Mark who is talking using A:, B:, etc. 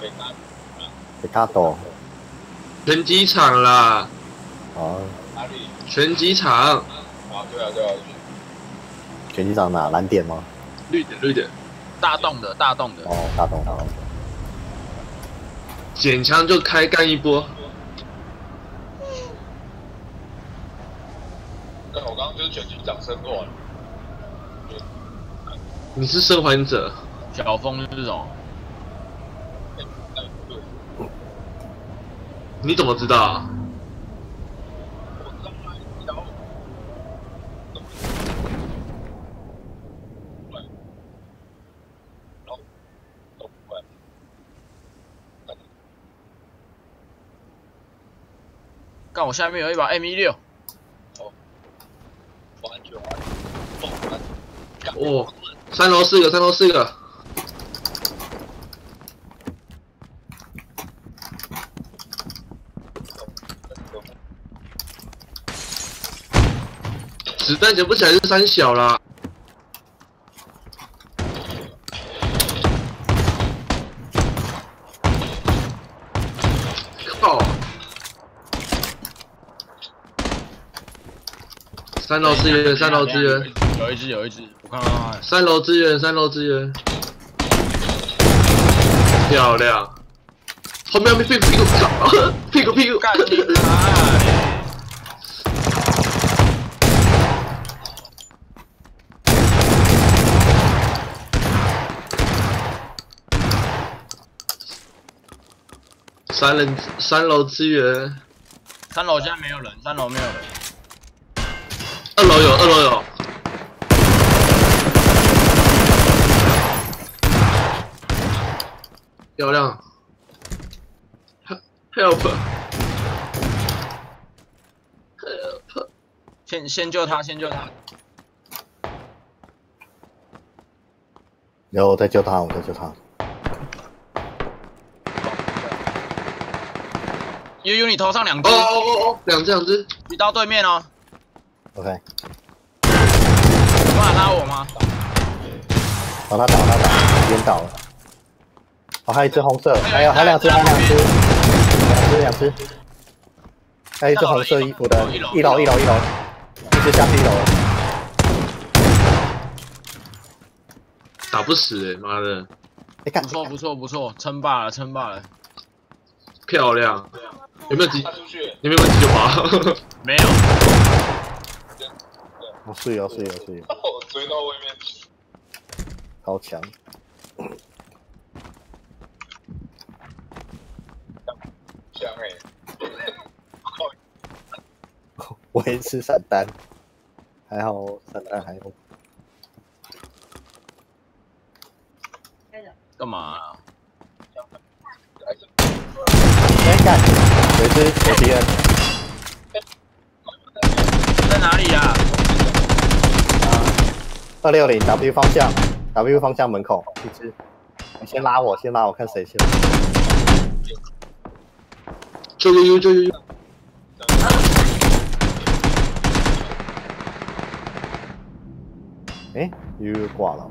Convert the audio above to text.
A: 北卡多
B: 拳击场啦，
A: 哦，
C: 哪里？
B: 拳击场，
C: 啊，对啊，对啊，
A: 拳击场哪蓝点吗？
B: 绿点绿点，
D: 大洞的大洞的，
A: 哦，大洞大洞。
B: 捡枪就开干一波。
C: 对我刚刚就是拳击掌声过了。
B: 你是生还者，
D: 小峰是这种，
B: 你怎么知道啊？
D: 干我下面有一把 M 一六，
B: 哦，三楼四个，三楼四个，子弹捡不起来是三小啦。靠！三楼支援，三楼支援，
D: 有一只有一只，我看到了，
B: 三楼支援，三楼支援，漂亮！后面屁股屁股靠，屁股屁股
D: 干你妈！
B: 三人三楼支援，
D: 三楼现在没有人，三楼没有人，
B: 二楼有，二楼有，漂亮，help，help，
D: 先先救他，先救他，
A: 然后我在救他，我在救他。
D: 悠悠你头上两只。
B: 哦，哦哦哦，两只两只，
D: 你到对面哦
A: ，OK，
D: 有办法拉我吗？
A: 把他倒，他倒，晕倒了。哦，还有一只红色，还有还有两只，还有两只，两只两只，还有一只红色衣服的，一楼一楼一楼，一只下去一楼。
B: 打不死哎、妈的，
D: 不，错不错不错，称霸了称霸了，
B: 漂亮，有没有急？
C: 他出去，
B: 有没有急救包？
D: 没有，
A: 我睡了，睡了，睡了，
C: 我追到外面去。
A: 超强。
C: 香哎、
A: 我也是散弹，还好散弹还好。
D: 干嘛啊？
A: 哎干，有一只有敌人，
D: 在哪里呀啊？
A: 二六零 W 方向，W 方向门口一只。你先拉我，先拉我看谁先。
B: 救救救救救救！
A: 哎，悠悠挂了。